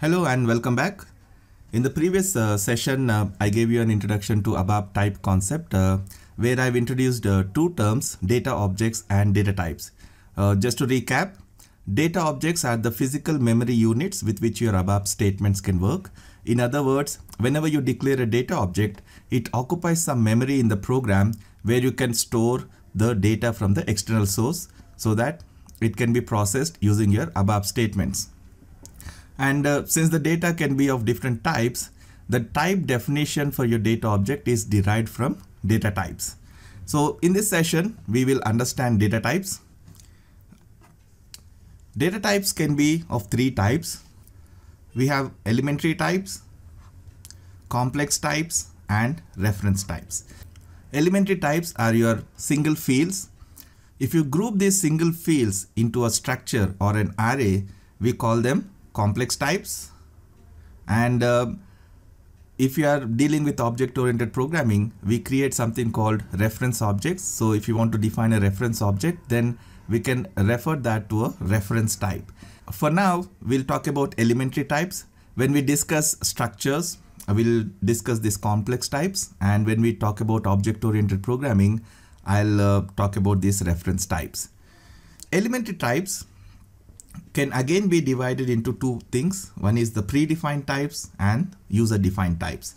Hello and welcome back. In the previous uh, session, uh, I gave you an introduction to ABAP type concept uh, where I've introduced uh, two terms, data objects and data types. Uh, just to recap, data objects are the physical memory units with which your ABAP statements can work. In other words, whenever you declare a data object, it occupies some memory in the program where you can store the data from the external source so that it can be processed using your ABAP statements. And uh, since the data can be of different types, the type definition for your data object is derived from data types. So in this session, we will understand data types. Data types can be of three types. We have elementary types, complex types, and reference types. Elementary types are your single fields. If you group these single fields into a structure or an array, we call them complex types. And uh, if you are dealing with object oriented programming we create something called reference objects. So if you want to define a reference object then we can refer that to a reference type. For now we'll talk about elementary types. When we discuss structures we'll discuss these complex types. And when we talk about object oriented programming i'll uh, talk about these reference types. Elementary types can again be divided into two things. One is the predefined types and user defined types.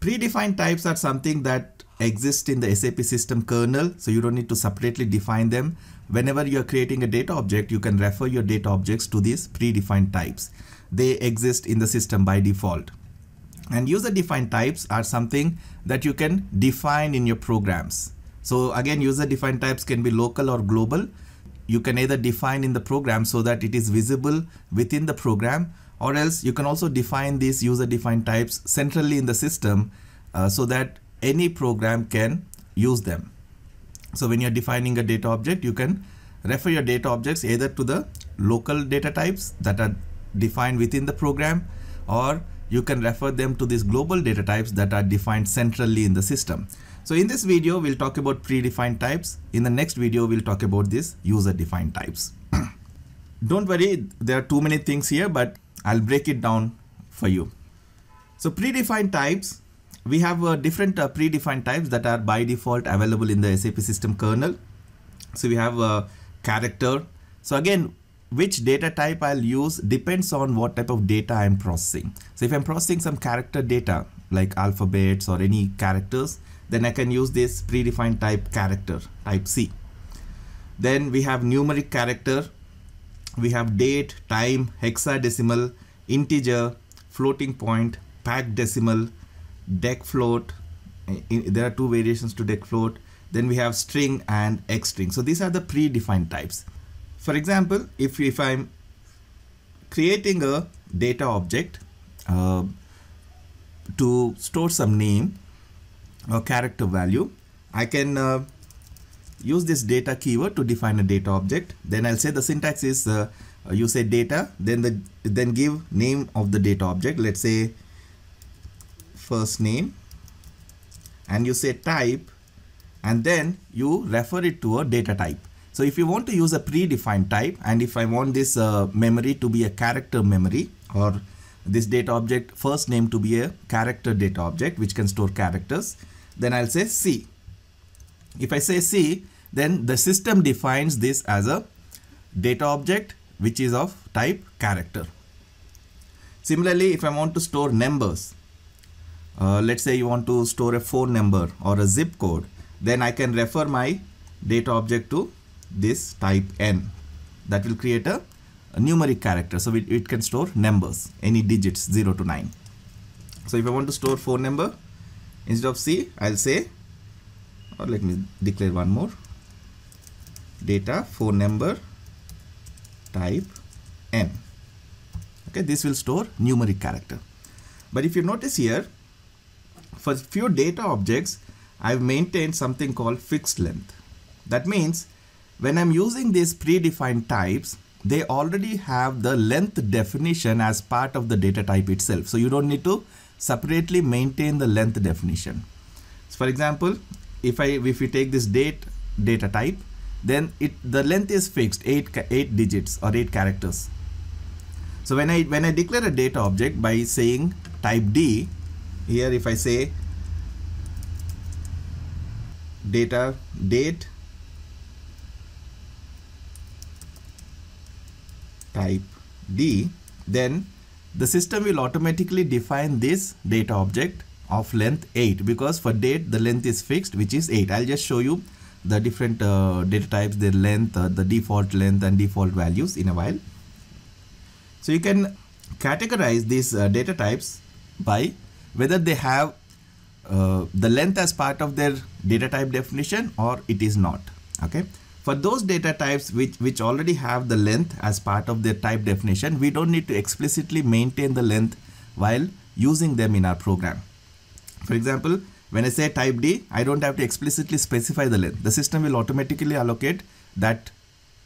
Predefined types are something that exist in the SAP system kernel, so you don't need to separately define them. Whenever you're creating a data object, you can refer your data objects to these predefined types. They exist in the system by default. And user defined types are something that you can define in your programs. So again, user defined types can be local or global you can either define in the program so that it is visible within the program or else you can also define these user defined types centrally in the system uh, so that any program can use them. So when you're defining a data object, you can refer your data objects either to the local data types that are defined within the program or you can refer them to these global data types that are defined centrally in the system. So in this video, we'll talk about predefined types. In the next video, we'll talk about these user defined types. Don't worry, there are too many things here, but I'll break it down for you. So predefined types, we have uh, different uh, predefined types that are by default available in the SAP system kernel. So we have a uh, character. So again, which data type I'll use depends on what type of data I'm processing. So if I'm processing some character data like alphabets or any characters, then I can use this predefined type character type C. Then we have numeric character, we have date, time, hexadecimal, integer, floating point, packed decimal, dec float. there are two variations to dec float. Then we have string and X string. So these are the predefined types. For example, if, if I'm creating a data object uh, to store some name, a character value. I can uh, use this data keyword to define a data object. Then I'll say the syntax is uh, you say data, then the then give name of the data object. Let's say first name, and you say type, and then you refer it to a data type. So if you want to use a predefined type, and if I want this uh, memory to be a character memory or this data object first name to be a character data object which can store characters then I'll say C. If I say C, then the system defines this as a data object which is of type character. Similarly, if I want to store numbers, uh, let's say you want to store a phone number or a zip code, then I can refer my data object to this type n that will create a, a numeric character. So it, it can store numbers, any digits 0 to 9. So if I want to store phone number, instead of C I'll say or let me declare one more. Data phone number type n okay this will store numeric character. But if you notice here for few data objects I've maintained something called fixed length. That means when I'm using these predefined types they already have the length definition as part of the data type itself. So you don't need to separately maintain the length definition. So for example, if I if we take this date data type, then it the length is fixed eight eight digits or eight characters. So when I when I declare a data object by saying type D, here if I say data date type D, then the system will automatically define this data object of length 8 because for date the length is fixed which is 8. I'll just show you the different uh, data types, their length, uh, the default length and default values in a while. So you can categorize these uh, data types by whether they have uh, the length as part of their data type definition or it is not. Okay. For those data types which, which already have the length as part of their type definition, we don't need to explicitly maintain the length while using them in our program. For example, when I say type D, I don't have to explicitly specify the length. The system will automatically allocate that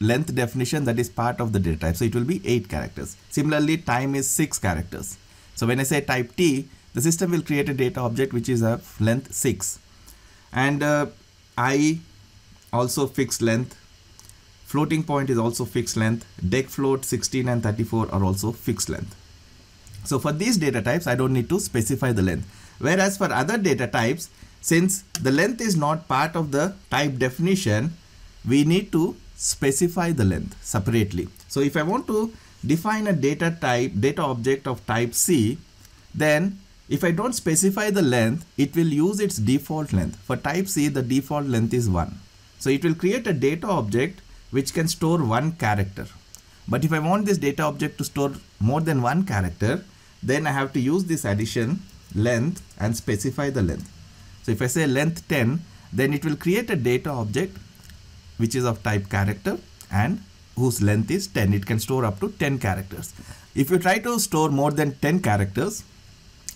length definition that is part of the data type. So it will be 8 characters. Similarly, time is 6 characters. So when I say type T, the system will create a data object which is of length 6. And uh, I also fixed length. Floating point is also fixed length. Dec float 16 and 34 are also fixed length. So for these data types, I don't need to specify the length. Whereas for other data types, since the length is not part of the type definition, we need to specify the length separately. So if I want to define a data type, data object of type C, then if I don't specify the length, it will use its default length. For type C, the default length is 1. So it will create a data object which can store one character. But if I want this data object to store more than one character, then I have to use this addition length and specify the length. So if I say length 10, then it will create a data object which is of type character and whose length is 10. It can store up to 10 characters. If you try to store more than 10 characters,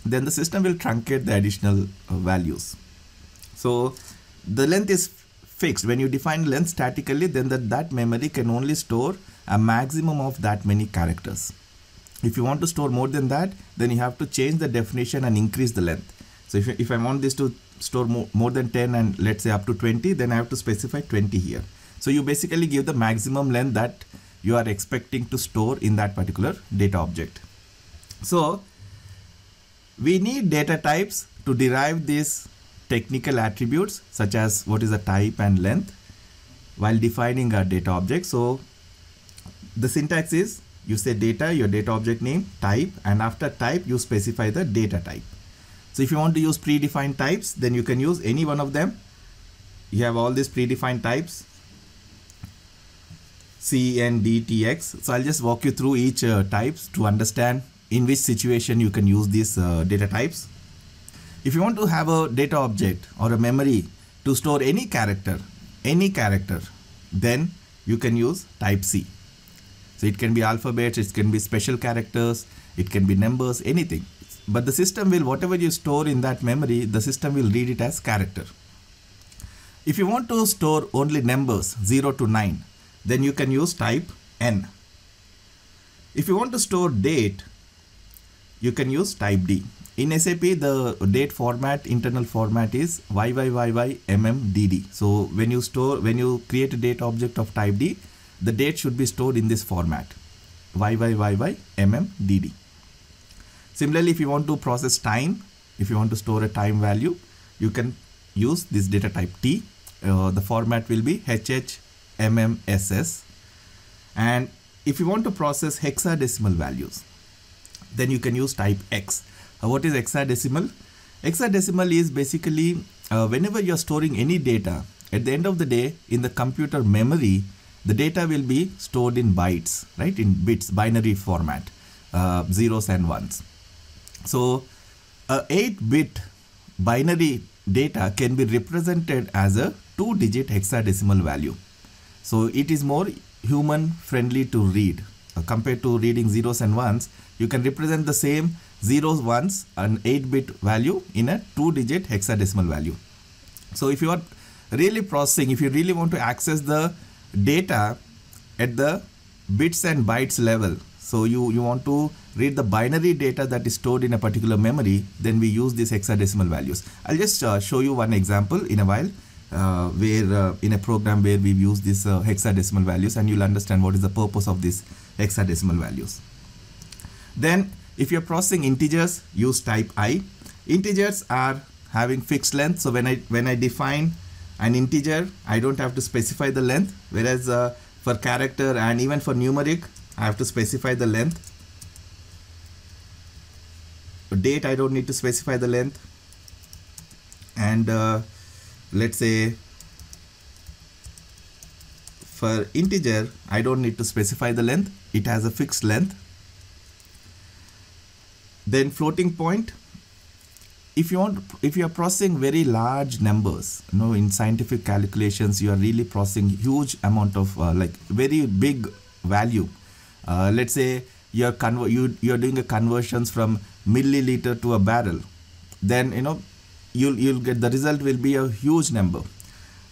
then the system will truncate the additional uh, values. So the length is fixed. When you define length statically, then that, that memory can only store a maximum of that many characters. If you want to store more than that, then you have to change the definition and increase the length. So if, if I want this to store more, more than 10 and let's say up to 20, then I have to specify 20 here. So you basically give the maximum length that you are expecting to store in that particular data object. So we need data types to derive these technical attributes such as what is a type and length while defining a data object. So the syntax is you say data, your data object name, type, and after type, you specify the data type. So if you want to use predefined types, then you can use any one of them. You have all these predefined types, C, N, D, T, X. So I'll just walk you through each uh, types to understand in which situation you can use these uh, data types. If you want to have a data object or a memory to store any character, any character, then you can use type C. So it can be alphabets, it can be special characters, it can be numbers, anything. But the system will, whatever you store in that memory, the system will read it as character. If you want to store only numbers 0 to 9, then you can use type N. If you want to store date, you can use type D. In SAP, the date format, internal format is YYYYMMDD. So when you store, when you create a date object of type D, the date should be stored in this format YYYYMMDD. Similarly, if you want to process time, if you want to store a time value, you can use this data type T. Uh, the format will be HHMMSS. And if you want to process hexadecimal values, then you can use type X. Uh, what is hexadecimal? Hexadecimal is basically uh, whenever you're storing any data, at the end of the day, in the computer memory, the data will be stored in bytes, right? In bits, binary format, uh, zeros and ones. So a 8-bit binary data can be represented as a two-digit hexadecimal value. So it is more human friendly to read uh, compared to reading zeros and ones. You can represent the same zeros, ones, an 8-bit value in a two-digit hexadecimal value. So if you are really processing, if you really want to access the data at the bits and bytes level. So you, you want to read the binary data that is stored in a particular memory, then we use these hexadecimal values. I'll just uh, show you one example in a while uh, where uh, in a program where we've used these uh, hexadecimal values and you'll understand what is the purpose of these hexadecimal values. Then if you're processing integers, use type i. Integers are having fixed length. So when I when I define an integer, I don't have to specify the length. Whereas uh, for character and even for numeric, I have to specify the length. Date, I don't need to specify the length. And uh, let's say for integer, I don't need to specify the length. It has a fixed length. Then floating point, if you want if you are processing very large numbers you know in scientific calculations you are really processing huge amount of uh, like very big value. Uh, let's say you're conver- you you're doing a conversions from milliliter to a barrel then you know you'll you'll get the result will be a huge number.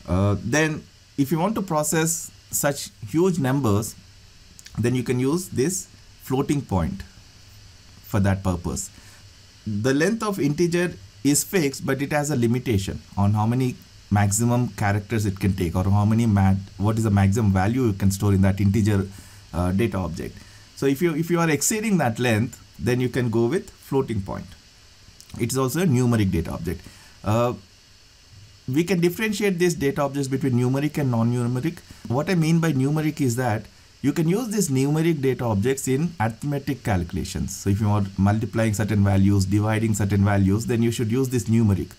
Uh, then if you want to process such huge numbers then you can use this floating point for that purpose. The length of integer is fixed but it has a limitation on how many maximum characters it can take or how many mat what is the maximum value you can store in that integer uh, data object. So if you if you are exceeding that length then you can go with floating point. It is also a numeric data object. Uh, we can differentiate these data objects between numeric and non-numeric. What i mean by numeric is that you can use these numeric data objects in arithmetic calculations. So if you are multiplying certain values, dividing certain values, then you should use this numeric.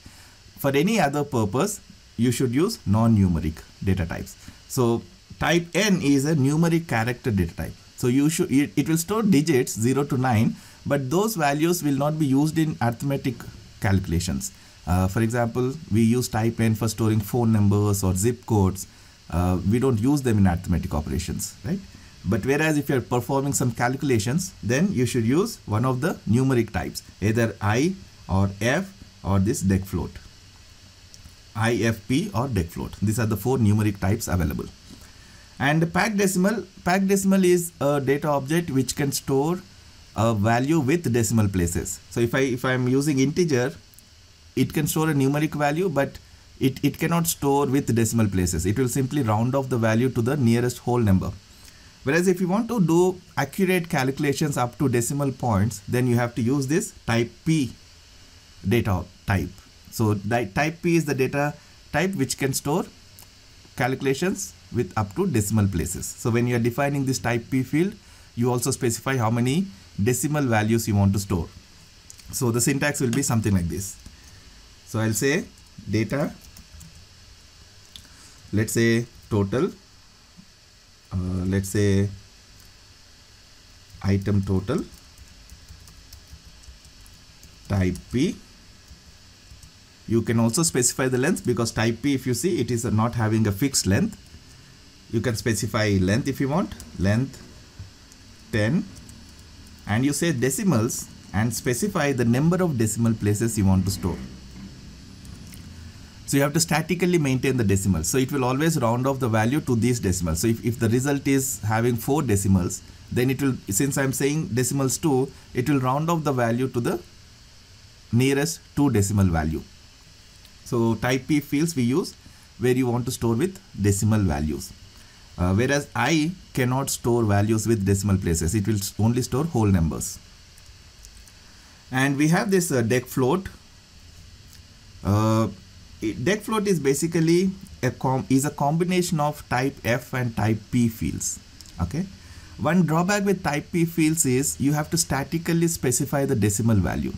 For any other purpose, you should use non-numeric data types. So type n is a numeric character data type. So you should it, it will store digits 0 to 9, but those values will not be used in arithmetic calculations. Uh, for example, we use type n for storing phone numbers or zip codes. Uh, we don't use them in arithmetic operations, right? But whereas if you're performing some calculations, then you should use one of the numeric types, either I or F or this dec float. IFP or dec float. These are the four numeric types available. And packed decimal, packed decimal is a data object which can store a value with decimal places. So if I if I'm using integer, it can store a numeric value, but it, it cannot store with decimal places. It will simply round off the value to the nearest whole number. Whereas if you want to do accurate calculations up to decimal points, then you have to use this type P data type. So type P is the data type which can store calculations with up to decimal places. So when you are defining this type P field, you also specify how many decimal values you want to store. So the syntax will be something like this. So I'll say data, let's say total uh, let's say item total type P. You can also specify the length because type P if you see it is not having a fixed length. You can specify length if you want length 10 and you say decimals and specify the number of decimal places you want to store so you have to statically maintain the decimals. So it will always round off the value to these decimals. So if, if the result is having four decimals, then it will, since I'm saying decimals 2, it will round off the value to the nearest two decimal value. So type P fields we use where you want to store with decimal values. Uh, whereas I cannot store values with decimal places. It will only store whole numbers. And we have this uh, dec float. Uh, dec float is basically a com is a combination of type F and type P fields. Okay. One drawback with type P fields is you have to statically specify the decimal value.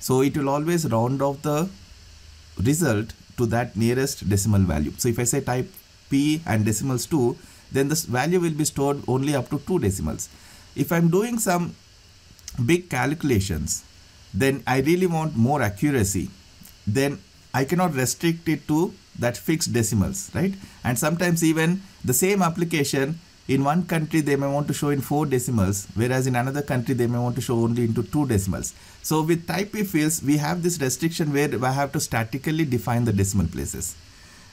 So it will always round off the result to that nearest decimal value. So if I say type P and decimals 2, then this value will be stored only up to 2 decimals. If I'm doing some big calculations, then I really want more accuracy, then I cannot restrict it to that fixed decimals, right? And sometimes even the same application in one country they may want to show in four decimals, whereas in another country they may want to show only into two decimals. So with type P fields, we have this restriction where I have to statically define the decimal places.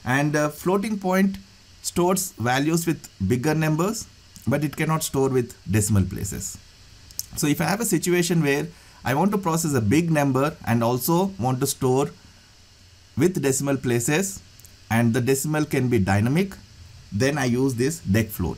And uh, floating point stores values with bigger numbers, but it cannot store with decimal places. So if I have a situation where I want to process a big number and also want to store with decimal places and the decimal can be dynamic, then I use this dec float.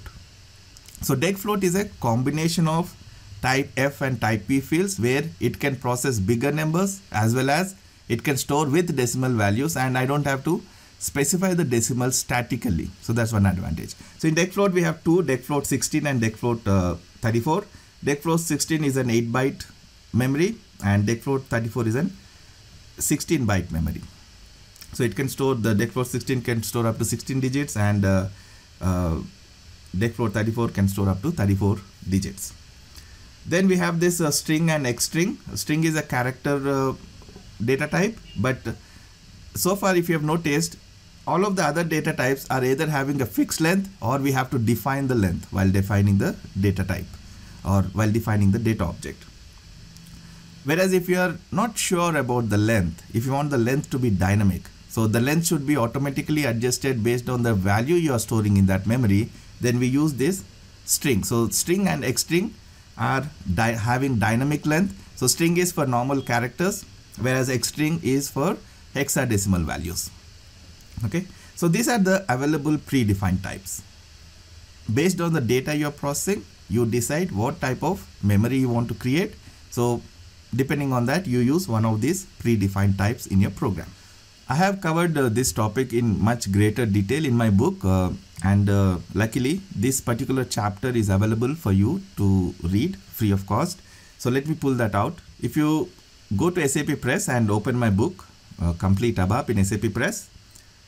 So dec float is a combination of type F and type P fields where it can process bigger numbers as well as it can store with decimal values and I don't have to specify the decimal statically. So that's one advantage. So in DEC float we have two DEC float 16 and DEC float uh, 34. DEC float 16 is an 8 byte memory and DEC float 34 is an 16 byte memory. So it can store the DEC float 16 can store up to 16 digits and uh, uh, DEC float 34 can store up to 34 digits. Then we have this uh, string and X string. String is a character uh, data type, but so far if you have noticed, all of the other data types are either having a fixed length or we have to define the length while defining the data type or while defining the data object. Whereas if you are not sure about the length, if you want the length to be dynamic, so the length should be automatically adjusted based on the value you are storing in that memory, then we use this string. So string and X string are di having dynamic length. So string is for normal characters, whereas X string is for hexadecimal values. Okay, so these are the available predefined types. Based on the data you are processing, you decide what type of memory you want to create. So depending on that, you use one of these predefined types in your program. I have covered uh, this topic in much greater detail in my book uh, and uh, luckily this particular chapter is available for you to read free of cost. So let me pull that out. If you go to SAP Press and open my book, uh, Complete ABAP in SAP Press,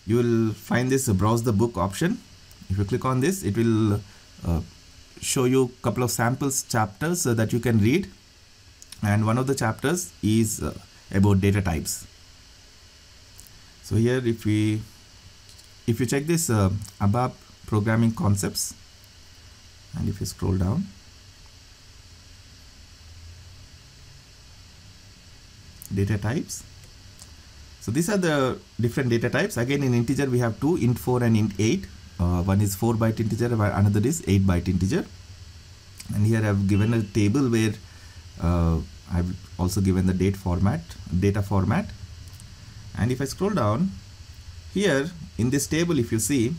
you will find this browse the book option. If you click on this, it will uh, show you a couple of samples chapters that you can read. And one of the chapters is uh, about data types. So here if we if you check this uh, programming concepts and if you scroll down data types. So these are the different data types. Again in integer we have two int4 and int8 uh, one is 4 byte integer another is 8 byte integer. And here I've given a table where uh, I've also given the date format data format and if I scroll down here in this table if you see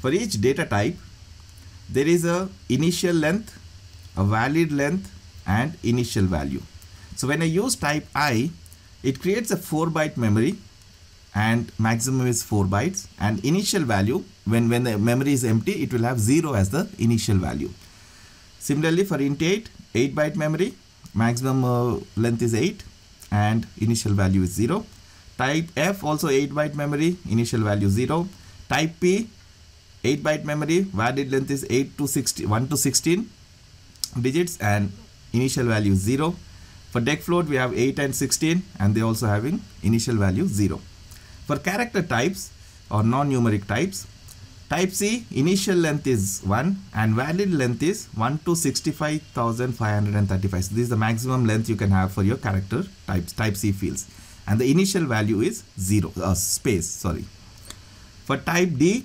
for each data type there is a initial length a valid length and initial value. So when I use type I it creates a 4 byte memory and maximum is 4 bytes and initial value when when the memory is empty it will have 0 as the initial value. Similarly for int 8 8 byte memory maximum uh, length is 8 and initial value is 0 Type F also 8 byte memory, initial value 0. Type P 8 byte memory, valid length is 8 to 16, 1 to 16 digits and initial value 0. For DEC float we have 8 and 16 and they also having initial value 0. For character types or non-numeric types, type C initial length is 1 and valid length is 1 to 65,535. So this is the maximum length you can have for your character types, type C fields and the initial value is 0 uh, space sorry. For type D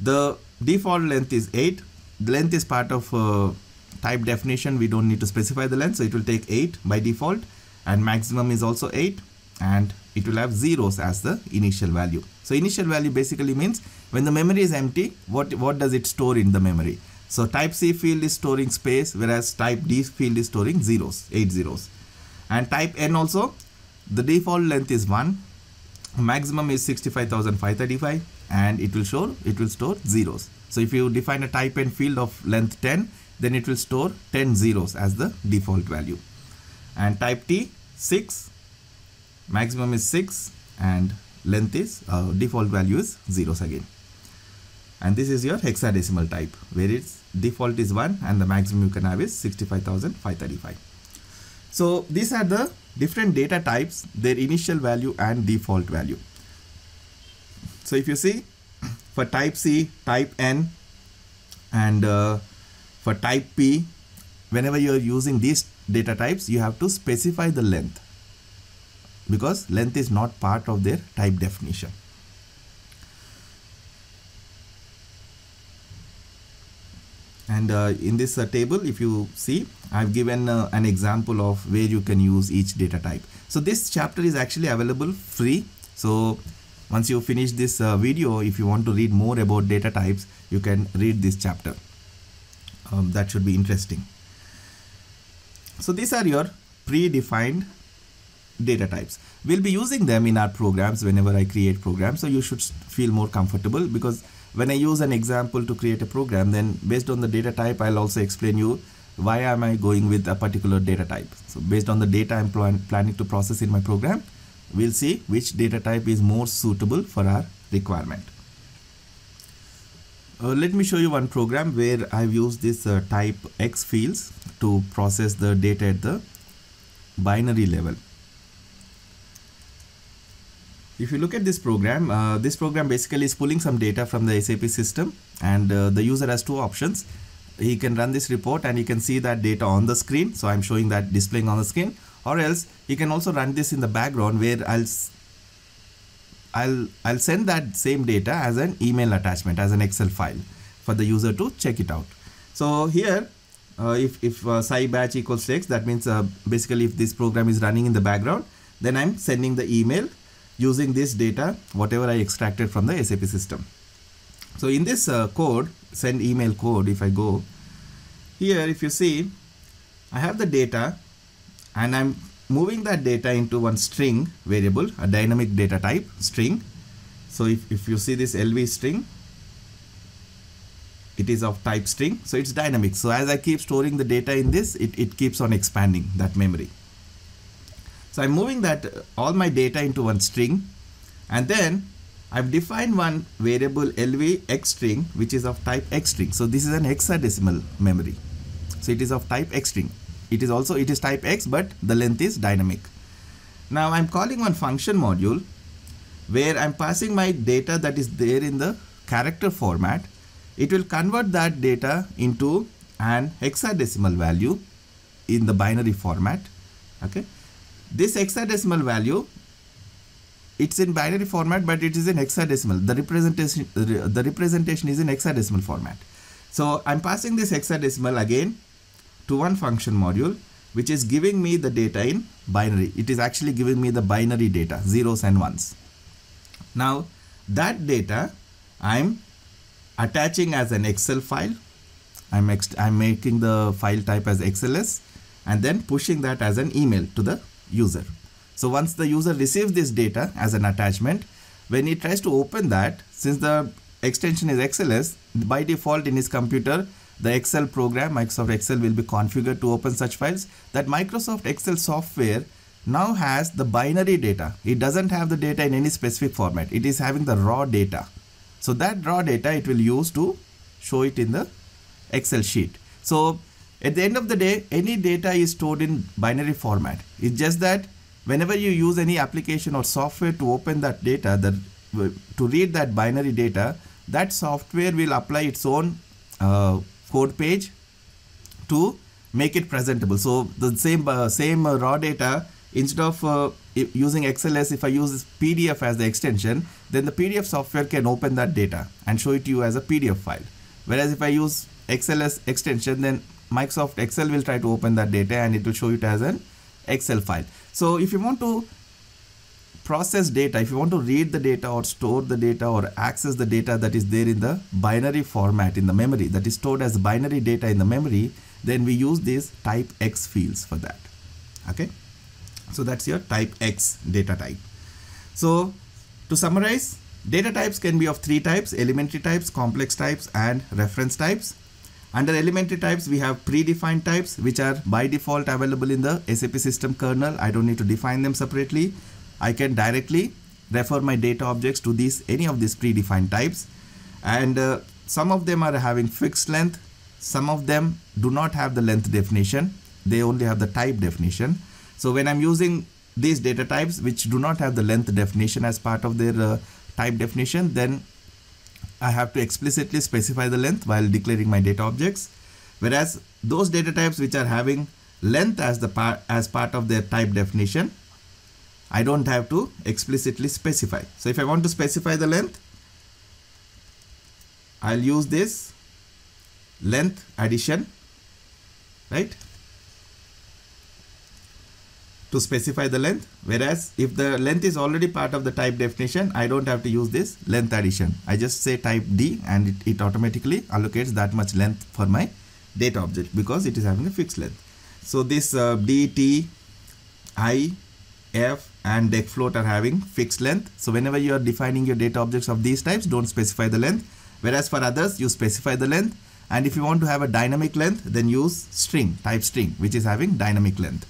the default length is 8 the length is part of uh, type definition. We don't need to specify the length so it will take 8 by default. And maximum is also 8 and it will have zeros as the initial value. So initial value basically means when the memory is empty what what does it store in the memory? So type C field is storing space whereas type D field is storing zeros 8 zeros. And type N also the default length is 1 maximum is 65535 and it will show it will store zeros. So if you define a type n field of length 10 then it will store 10 zeros as the default value. And type t 6 maximum is 6 and length is uh, default value is zeros again. And this is your hexadecimal type where its default is 1 and the maximum you can have is 65535 so these are the different data types, their initial value and default value. So if you see for type C, type N and uh, for type P, whenever you are using these data types, you have to specify the length because length is not part of their type definition. And uh, in this uh, table if you see I've given uh, an example of where you can use each data type so this chapter is actually available free so once you finish this uh, video if you want to read more about data types you can read this chapter um, that should be interesting So these are your predefined data types. We'll be using them in our programs whenever I create programs. So you should feel more comfortable because when I use an example to create a program, then based on the data type, I'll also explain you why am I going with a particular data type. So based on the data I'm plan planning to process in my program, we'll see which data type is more suitable for our requirement. Uh, let me show you one program where I've used this uh, type X fields to process the data at the binary level. If you look at this program, uh, this program basically is pulling some data from the SAP system and uh, the user has two options. He can run this report and he can see that data on the screen. So I'm showing that displaying on the screen or else he can also run this in the background where I'll I'll I'll send that same data as an email attachment as an Excel file for the user to check it out. So here uh, if, if uh, batch equals x that means uh, basically if this program is running in the background then I'm sending the email using this data whatever I extracted from the SAP system. So in this uh, code send email code if I go here if you see I have the data and I'm moving that data into one string variable a dynamic data type string. So if, if you see this LV string it is of type string so it's dynamic. So as I keep storing the data in this it, it keeps on expanding that memory so I'm moving that uh, all my data into one string and then I've defined one variable LV X string which is of type X string. So this is an hexadecimal memory. So it is of type X string. It is also it is type X but the length is dynamic. Now I'm calling one function module where I'm passing my data that is there in the character format. It will convert that data into an hexadecimal value in the binary format okay this hexadecimal value it's in binary format but it is in hexadecimal. The representation the representation is in hexadecimal format. So i'm passing this hexadecimal again to one function module which is giving me the data in binary. It is actually giving me the binary data zeros and ones. Now that data i'm attaching as an excel file. I'm i'm making the file type as xls and then pushing that as an email to the user. So once the user receives this data as an attachment, when he tries to open that, since the extension is XLS, by default in his computer, the Excel program, Microsoft Excel will be configured to open such files. That Microsoft Excel software now has the binary data. It doesn't have the data in any specific format. It is having the raw data. So that raw data it will use to show it in the Excel sheet. So at the end of the day, any data is stored in binary format. It's just that whenever you use any application or software to open that data, that to read that binary data, that software will apply its own uh, code page to make it presentable. So the same uh, same uh, raw data instead of uh, using XLS, if I use PDF as the extension, then the PDF software can open that data and show it to you as a PDF file. Whereas if I use XLS extension, then Microsoft Excel will try to open that data and it will show it as an Excel file. So if you want to process data, if you want to read the data or store the data or access the data that is there in the binary format in the memory that is stored as binary data in the memory, then we use these type X fields for that. Okay. So that's your type X data type. So to summarize, data types can be of three types, elementary types, complex types and reference types. Under elementary types, we have predefined types, which are by default available in the SAP system kernel. I don't need to define them separately. I can directly refer my data objects to these any of these predefined types. And uh, some of them are having fixed length. Some of them do not have the length definition. They only have the type definition. So when I'm using these data types, which do not have the length definition as part of their uh, type definition, then I have to explicitly specify the length while declaring my data objects. Whereas those data types which are having length as the part as part of their type definition, I don't have to explicitly specify. So if I want to specify the length, I'll use this length addition, right? To specify the length whereas if the length is already part of the type definition I don't have to use this length addition I just say type D and it, it automatically allocates that much length for my data object because it is having a fixed length So this uh, D, T, I, F and dec float are having fixed length. So whenever you are defining your data objects of these types, don't specify the length. Whereas for others, you specify the length. And if you want to have a dynamic length, then use string, type string, which is having dynamic length.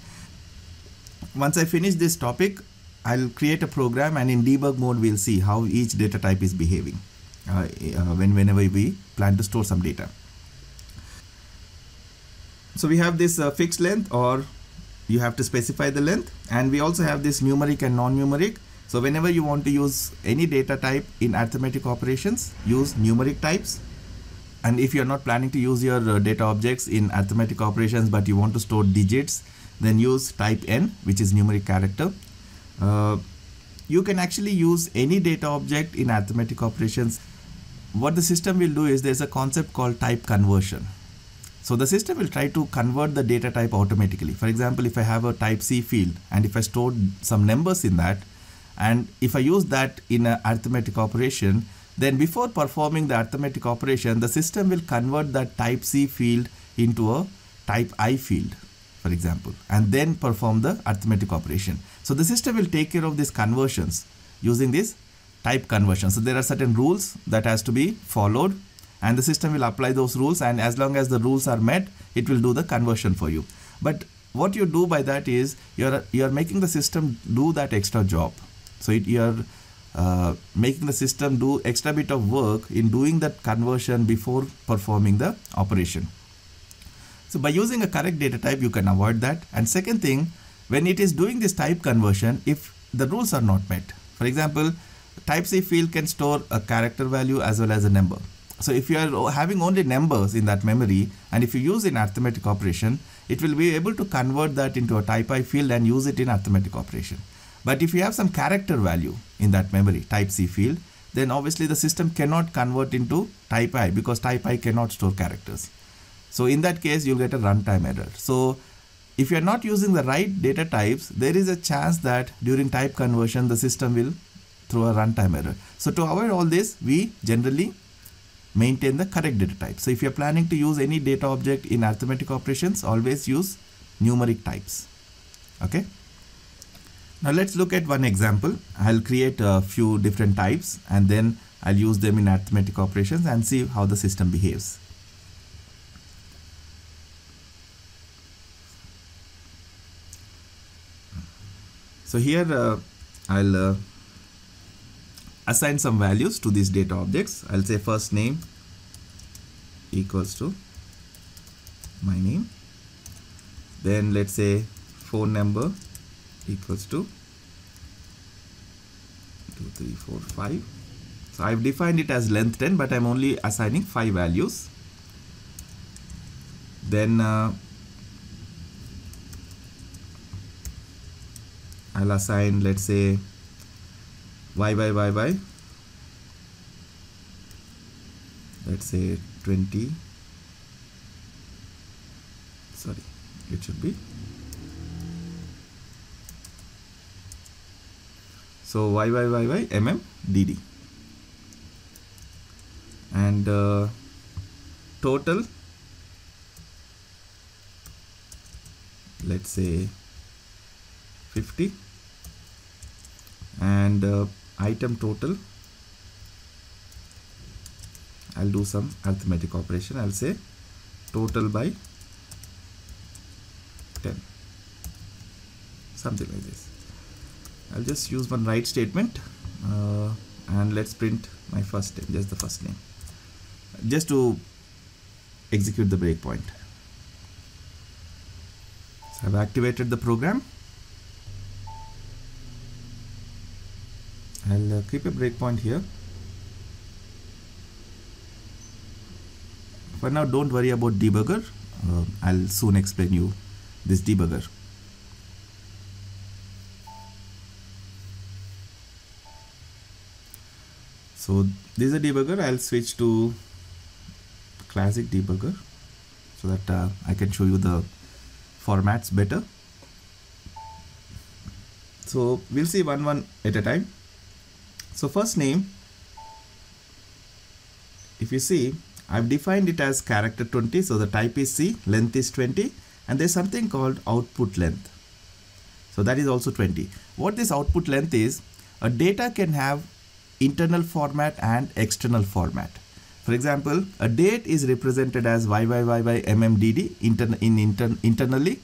Once I finish this topic, I'll create a program and in debug mode, we'll see how each data type is behaving uh, uh, when whenever we plan to store some data. So we have this uh, fixed length or you have to specify the length and we also have this numeric and non-numeric. So whenever you want to use any data type in arithmetic operations, use numeric types. And if you're not planning to use your uh, data objects in arithmetic operations, but you want to store digits, then use type n, which is numeric character. Uh, you can actually use any data object in arithmetic operations. What the system will do is there's a concept called type conversion. So the system will try to convert the data type automatically. For example, if I have a type C field and if I store some numbers in that, and if I use that in an arithmetic operation, then before performing the arithmetic operation, the system will convert that type C field into a type I field, for example, and then perform the arithmetic operation. So the system will take care of these conversions using this type conversion. So there are certain rules that has to be followed and the system will apply those rules and as long as the rules are met it will do the conversion for you but what you do by that is you're you're making the system do that extra job so it, you're uh, making the system do extra bit of work in doing that conversion before performing the operation so by using a correct data type you can avoid that and second thing when it is doing this type conversion if the rules are not met for example type C field can store a character value as well as a number so if you are having only numbers in that memory and if you use in arithmetic operation, it will be able to convert that into a type I field and use it in arithmetic operation. But if you have some character value in that memory, type C field, then obviously the system cannot convert into type I because type I cannot store characters. So in that case, you'll get a runtime error. So if you're not using the right data types, there is a chance that during type conversion, the system will throw a runtime error. So to avoid all this, we generally maintain the correct data type. So if you're planning to use any data object in arithmetic operations, always use numeric types. Okay. Now let's look at one example. I'll create a few different types and then I'll use them in arithmetic operations and see how the system behaves. So here uh, I'll uh, assign some values to these data objects. I'll say first name equals to my name. Then let's say phone number equals to 2, 3, 4, 5. So I've defined it as length 10, but I'm only assigning 5 values. Then uh, I'll assign, let's say, y by y by let's say 20 sorry it should be. So y y y y mm dd and uh, total let's say 50 and uh, item total. I'll do some arithmetic operation. I'll say total by 10 something like this. I'll just use one write statement uh, and let's print my first name just the first name. Just to execute the breakpoint. So I've activated the program I'll uh, keep a breakpoint here. For now, don't worry about debugger. Uh, I'll soon explain you this debugger. So this is a debugger. I'll switch to classic debugger so that uh, I can show you the formats better. So we'll see one one at a time. So first name, if you see, I've defined it as character 20. So the type is C, length is 20 and there's something called output length. So that is also 20. What this output length is, a data can have internal format and external format. For example, a date is represented as YYYYMMDD intern in intern internally,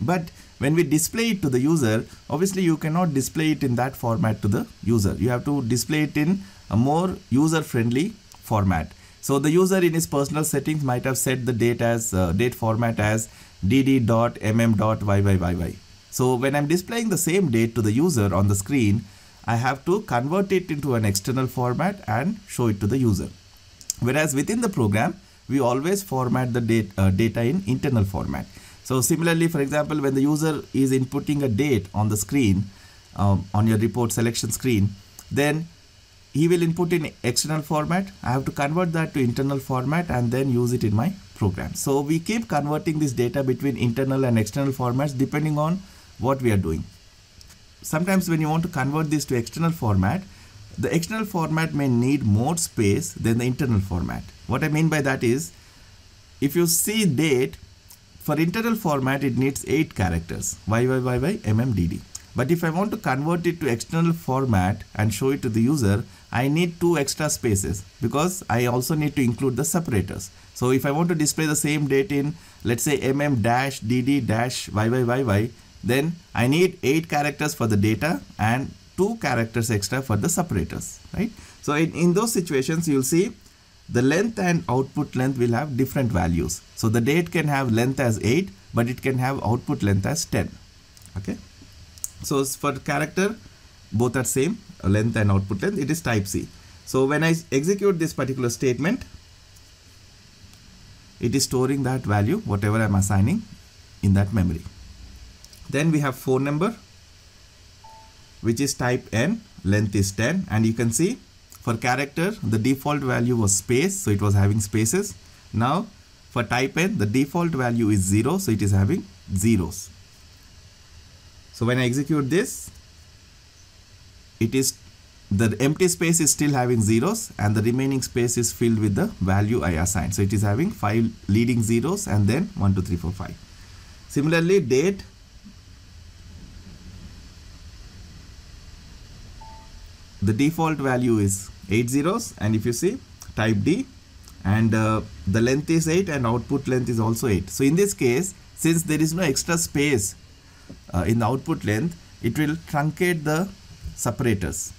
but when we display it to the user, obviously you cannot display it in that format to the user. You have to display it in a more user-friendly format. So the user in his personal settings might have set the date as uh, date format as dd.mm.yyyy. So when I'm displaying the same date to the user on the screen, I have to convert it into an external format and show it to the user. Whereas within the program, we always format the date, uh, data in internal format. So similarly, for example, when the user is inputting a date on the screen, um, on your report selection screen, then he will input in external format. I have to convert that to internal format and then use it in my program. So we keep converting this data between internal and external formats depending on what we are doing. Sometimes when you want to convert this to external format, the external format may need more space than the internal format. What I mean by that is, if you see date, for internal format it needs 8 characters, YYYYMMDD. But if I want to convert it to external format and show it to the user, I need two extra spaces because I also need to include the separators. So if I want to display the same date in let's say mm dash dd dash yyyy, then I need 8 characters for the data and 2 characters extra for the separators, right? So in, in those situations, you'll see the length and output length will have different values. So the date can have length as 8, but it can have output length as 10, okay? So for character, both are same, uh, length and output length, it is type C. So when I execute this particular statement, it is storing that value, whatever I'm assigning in that memory. Then we have phone number, which is type n, length is 10. And you can see for character, the default value was space, so it was having spaces. Now for type n, the default value is 0, so it is having zeros. So when I execute this, it is the empty space is still having zeros and the remaining space is filled with the value I assigned. So it is having five leading zeros and then 1, 2, 3, 4, 5. Similarly, date the default value is 8 zeros and if you see type D and uh, the length is 8 and output length is also 8. So in this case since there is no extra space uh, in the output length it will truncate the separators.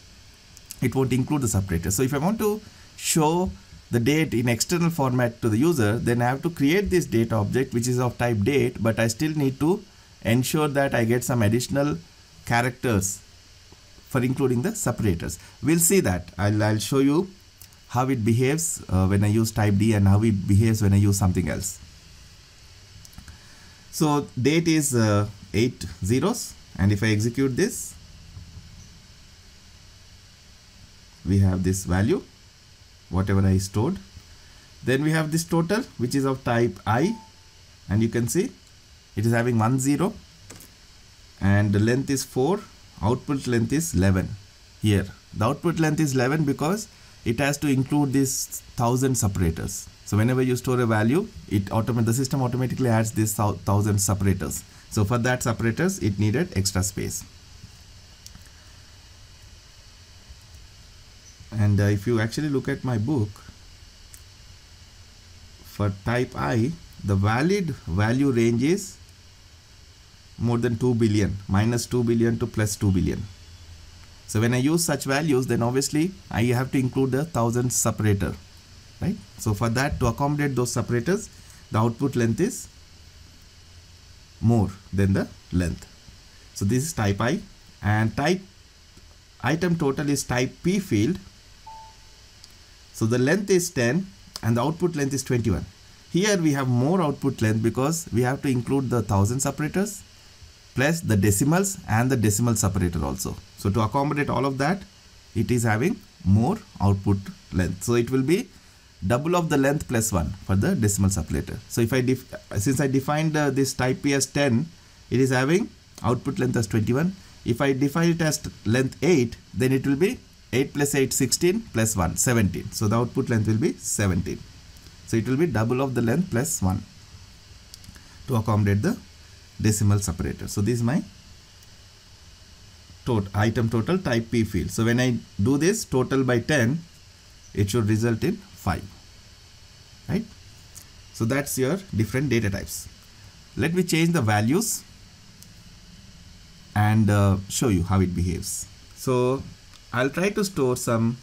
It won't include the separators. So if I want to show the date in external format to the user then I have to create this date object which is of type date but I still need to ensure that I get some additional characters for including the separators. We'll see that. I'll, I'll show you how it behaves uh, when I use type D and how it behaves when I use something else. So date is uh, 8 zeros and if I execute this, we have this value, whatever I stored. Then we have this total which is of type I and you can see it is having 1 0 and the length is 4 output length is 11 here. The output length is 11 because it has to include these thousand separators. So whenever you store a value it automate the system automatically adds this thousand separators. So for that separators it needed extra space. And uh, if you actually look at my book for type I the valid value range is more than 2 billion, minus 2 billion to plus 2 billion. So when I use such values, then obviously I have to include the thousand separator, right? So for that to accommodate those separators, the output length is more than the length. So this is type I and type item total is type P field. So the length is 10 and the output length is 21. Here we have more output length because we have to include the thousand separators plus the decimals and the decimal separator also. So to accommodate all of that, it is having more output length. So it will be double of the length plus 1 for the decimal separator. So if I since I defined uh, this type P as 10, it is having output length as 21. If I define it as length 8, then it will be 8 plus 8, 16 plus 1, 17. So the output length will be 17. So it will be double of the length plus 1. to accommodate the decimal separator. So this is my tot item total type P field. So when I do this total by 10, it should result in 5, right? So that's your different data types. Let me change the values and uh, show you how it behaves. So I'll try to store some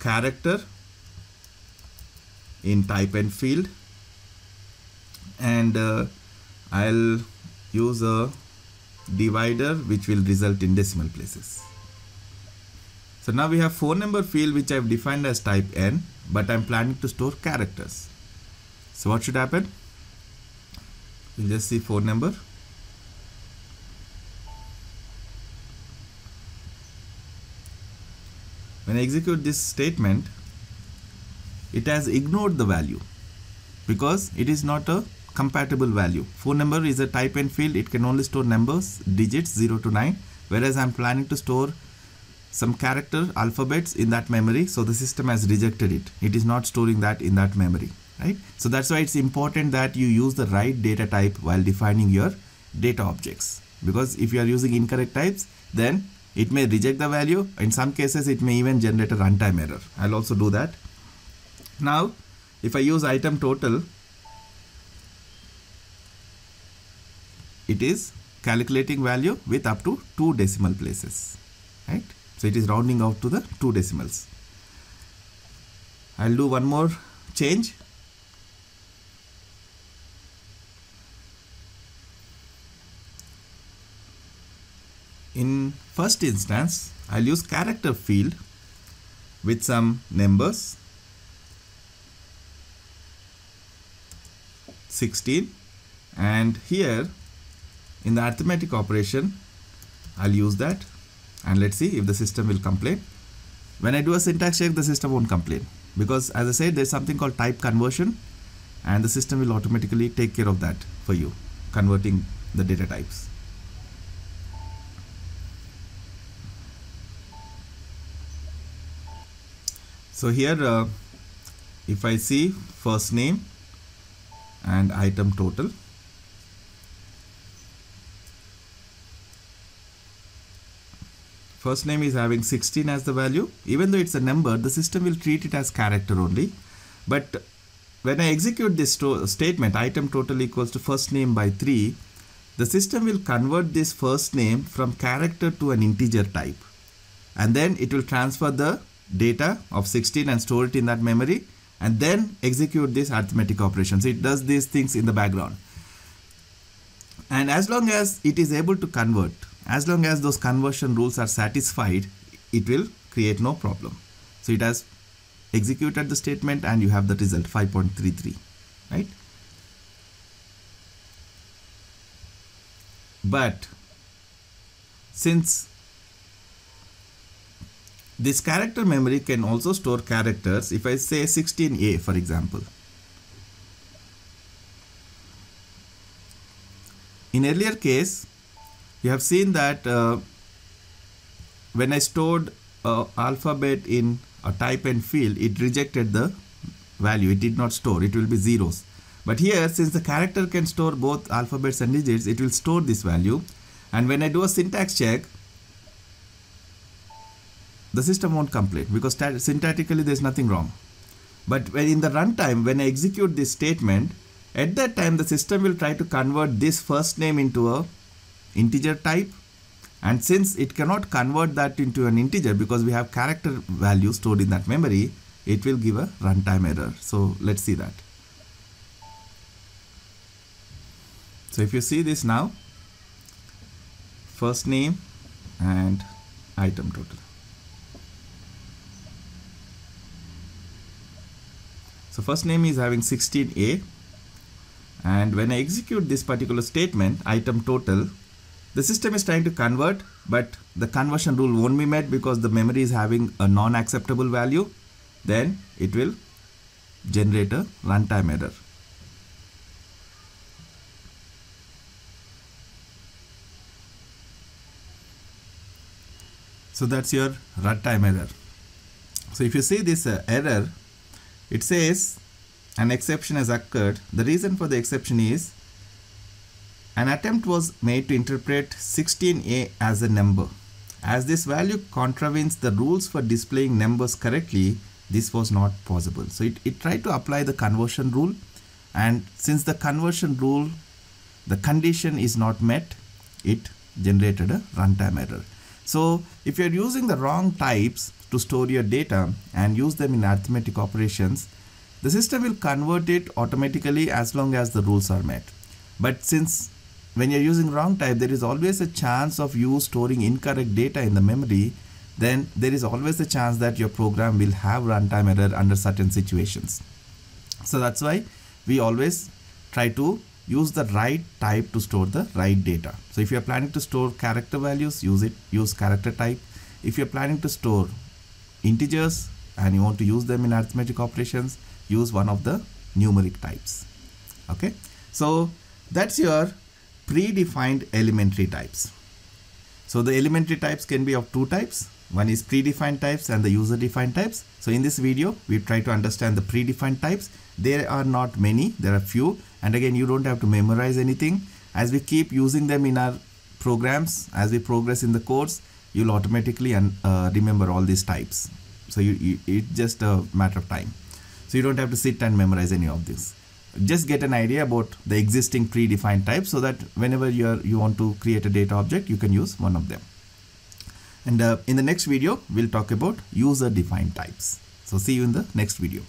character in type n field and uh, I'll use a divider which will result in decimal places. So now we have phone number field which I've defined as type n but I'm planning to store characters. So what should happen? We'll just see phone number. When I execute this statement, it has ignored the value because it is not a compatible value. Phone number is a type n field. It can only store numbers, digits 0 to 9. Whereas I'm planning to store some character alphabets in that memory. So the system has rejected it. It is not storing that in that memory, right? So that's why it's important that you use the right data type while defining your data objects. Because if you are using incorrect types, then it may reject the value. In some cases, it may even generate a runtime error. I'll also do that. Now, if I use item total, it is calculating value with up to two decimal places, right? So it is rounding out to the two decimals. I'll do one more change. In first instance, I'll use character field with some numbers 16 and here in the arithmetic operation I'll use that. And let's see if the system will complain. When I do a syntax check the system won't complain. Because as I said there's something called type conversion and the system will automatically take care of that for you converting the data types. So here uh, if I see first name and item total. First name is having 16 as the value. Even though it's a number, the system will treat it as character only. But when I execute this statement, item total equals to first name by 3, the system will convert this first name from character to an integer type. And then it will transfer the data of 16 and store it in that memory and then execute this arithmetic operations. It does these things in the background. And as long as it is able to convert, as long as those conversion rules are satisfied, it will create no problem. So it has executed the statement and you have the result 5.33, right? But since this character memory can also store characters if I say 16A for example. In earlier case, you have seen that uh, when I stored uh, alphabet in a type n field, it rejected the value. It did not store. It will be zeros. But here, since the character can store both alphabets and digits, it will store this value. And when I do a syntax check, the system won't complain because syntactically there's nothing wrong. But when in the runtime, when I execute this statement, at that time the system will try to convert this first name into a integer type and since it cannot convert that into an integer because we have character value stored in that memory, it will give a runtime error. So let's see that. So if you see this now, first name and item total. So first name is having 16A and when I execute this particular statement item total the system is trying to convert but the conversion rule won't be met because the memory is having a non-acceptable value then it will generate a runtime error. So that's your runtime error. So if you see this uh, error it says an exception has occurred. The reason for the exception is An attempt was made to interpret 16a as a number. As this value contravenes the rules for displaying numbers correctly, this was not possible. So it, it tried to apply the conversion rule and since the conversion rule, the condition is not met, it generated a runtime error. So if you're using the wrong types to store your data and use them in arithmetic operations, the system will convert it automatically as long as the rules are met. But since when you're using wrong type, there is always a chance of you storing incorrect data in the memory, then there is always a chance that your program will have runtime error under certain situations. So that's why we always try to use the right type to store the right data. So if you're planning to store character values, use it, use character type. If you're planning to store integers and you want to use them in arithmetic operations, use one of the numeric types. Okay, so that's your predefined elementary types. So the elementary types can be of two types. One is predefined types and the user defined types. So in this video, we try to understand the predefined types. There are not many, there are few. And again, you don't have to memorize anything. As we keep using them in our programs, as we progress in the course, you'll automatically uh, remember all these types. So you, you, it's just a matter of time. So you don't have to sit and memorize any of this. Just get an idea about the existing predefined types so that whenever you are you want to create a data object, you can use one of them. And uh, in the next video, we'll talk about user defined types. So see you in the next video.